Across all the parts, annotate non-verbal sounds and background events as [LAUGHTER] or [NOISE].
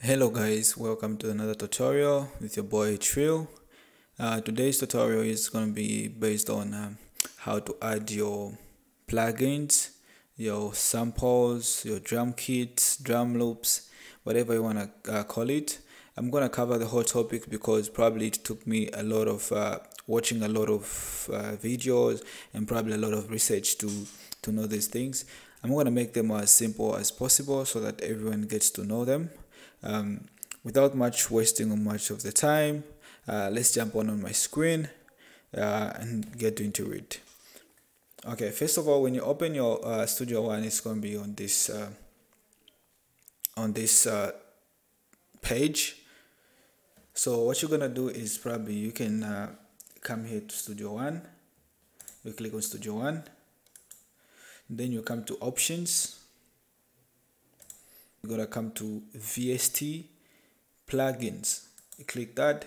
Hello guys, welcome to another tutorial with your boy Trill. Uh, today's tutorial is going to be based on um, how to add your plugins, your samples, your drum kits, drum loops, whatever you want to uh, call it. I'm going to cover the whole topic because probably it took me a lot of uh, watching a lot of uh, videos and probably a lot of research to to know these things. I'm going to make them as simple as possible so that everyone gets to know them. Um, without much wasting on much of the time, uh, let's jump on on my screen uh, and get into it. Okay, first of all, when you open your uh, Studio One, it's going to be on this uh, on this uh, page. So what you're gonna do is probably you can uh, come here to Studio One. You click on Studio One. Then you come to Options you're gonna come to VST plugins. You click that.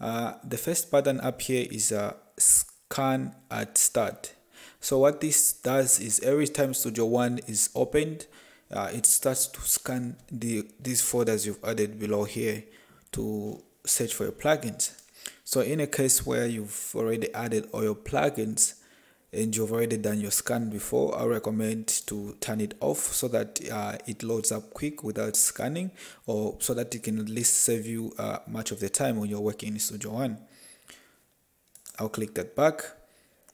Uh, the first button up here is a uh, scan at start. So what this does is every time studio one is opened uh, it starts to scan the these folders you've added below here to search for your plugins. So in a case where you've already added all your plugins and you've already done your scan before i recommend to turn it off so that uh, it loads up quick without scanning or so that it can at least save you uh, much of the time when you're working in studio one. I'll click that back.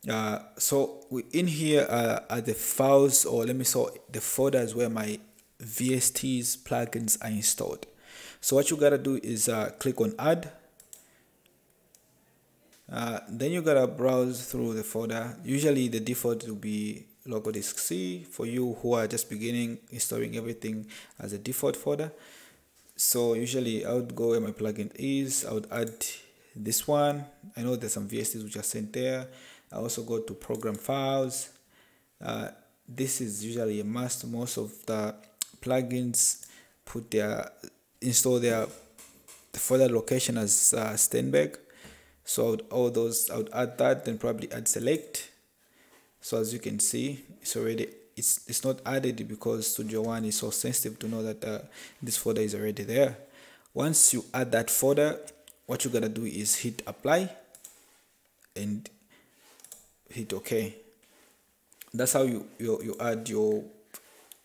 Uh, so we in here uh, are the files or let me say the folders where my vst's plugins are installed. So what you gotta do is uh, click on add uh, then you gotta browse through the folder. Usually the default will be local disk C for you who are just beginning installing everything as a default folder. So usually I would go where my plugin is. I would add this one. I know there's some VSTs which are sent there. I also go to program files. Uh, this is usually a must. Most of the plugins put their install their folder location as uh, Steinberg so I would all those I would add that then probably add select. So as you can see it's already it's it's not added because studio one is so sensitive to know that uh, this folder is already there. Once you add that folder what you're gonna do is hit apply and hit ok. That's how you you, you add your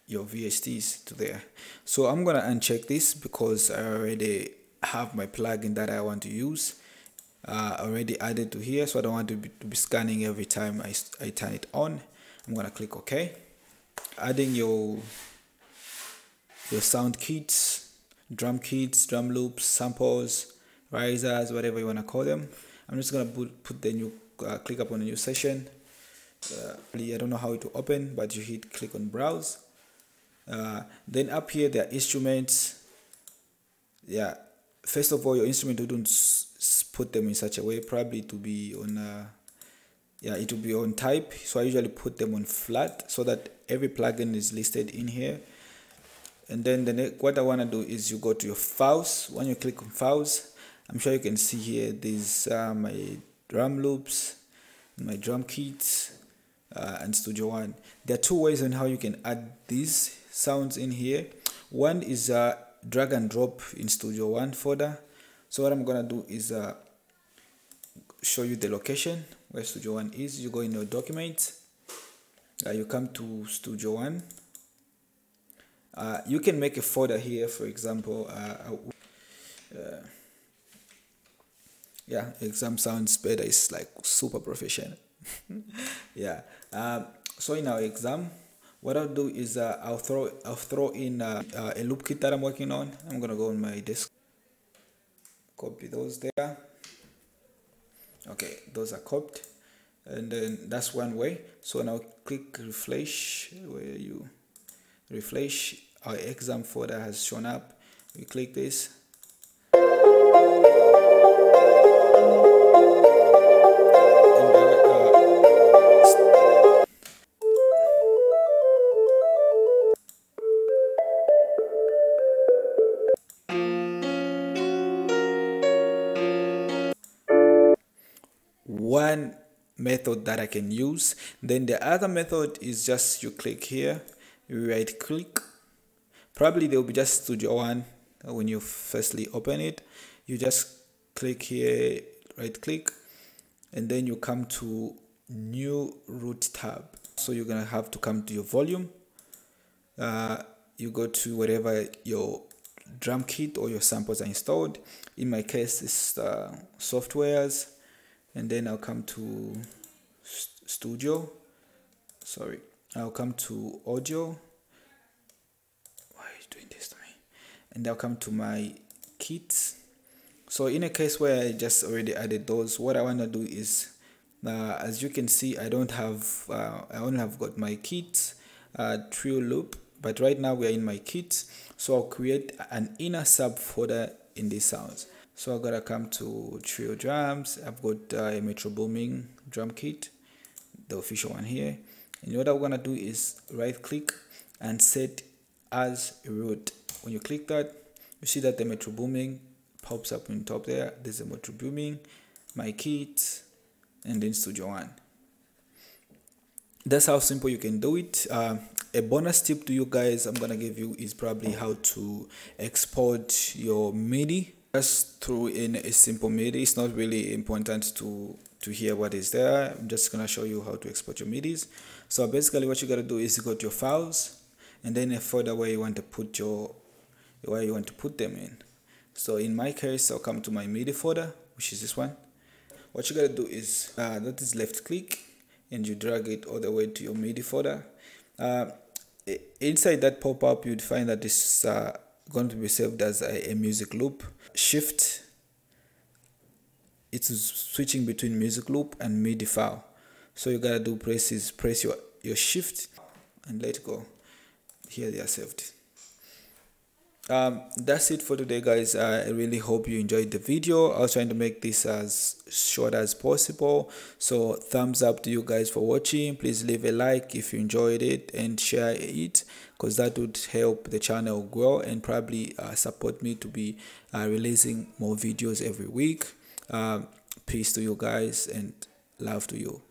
your VSTs to there. So I'm gonna uncheck this because I already have my plugin that I want to use uh, already added to here. So I don't want to be, to be scanning every time I, I turn it on. I'm gonna click OK. Adding your your sound kits drum kits drum loops samples risers whatever you want to call them. I'm just gonna put, put the new uh, click up on a new session. Uh, I don't know how it will open but you hit click on browse. Uh, then up here there are instruments. Yeah first of all your instrument wouldn't put them in such a way probably to be on uh, yeah it will be on type. So I usually put them on flat so that every plugin is listed in here. And then the next, what I want to do is you go to your files. When you click on files I'm sure you can see here these uh, my drum loops my drum kits uh, and studio one. There are two ways on how you can add these sounds in here. One is uh, drag and drop in studio one folder so what I'm gonna do is uh, show you the location where Studio One is. You go in your documents, uh, you come to Studio One. Uh, you can make a folder here, for example. Uh, uh yeah, exam sounds better. It's like super professional. [LAUGHS] yeah. Um, so in our exam, what I'll do is uh, I'll throw I'll throw in uh, a loop kit that I'm working on. I'm gonna go on my desk, copy those there. Okay those are copied. And then that's one way. So now click refresh where you refresh. Our exam folder has shown up. We click this one method that I can use. Then the other method is just you click here, you right click. Probably there will be just Studio One when you firstly open it. You just click here right click and then you come to new root tab. So you're gonna have to come to your volume. Uh, you go to wherever your drum kit or your samples are installed. In my case it's uh, softwares and then I'll come to st studio. Sorry. I'll come to audio. Why are you doing this to me? And I'll come to my kits so in a case where I just already added those what I want to do is uh, as you can see I don't have uh, I only have got my kit uh, trio loop but right now we are in my kit so I'll create an inner subfolder in these sounds so I gotta come to trio drums. I've got uh, a Metro Booming drum kit the official one here. And what I'm gonna do is right click and set as root when you click that you see that the Metro Booming pops up on top there. There's a Metro Booming my kit and then Studio One. That's how simple you can do it. Uh, a bonus tip to you guys i'm gonna give you is probably how to export your midi just through in a simple midi it's not really important to to hear what is there. I'm just gonna show you how to export your midis so basically what you gotta do is you got your files and then a folder where you want to put your where you want to put them in. So in my case i'll come to my midi folder which is this one. What you gotta do is uh, that is left click and you drag it all the way to your midi folder. Uh, inside that pop-up you'd find that this uh, going to be saved as a, a, music loop. Shift it's switching between music loop and midi file. So you gotta do press is press your your shift and let go. Here they are saved um, that's it for today guys. I really hope you enjoyed the video. I was trying to make this as short as possible. So thumbs up to you guys for watching. Please leave a like if you enjoyed it and share it because that would help the channel grow and probably uh, support me to be uh, releasing more videos every week. Um, peace to you guys and love to you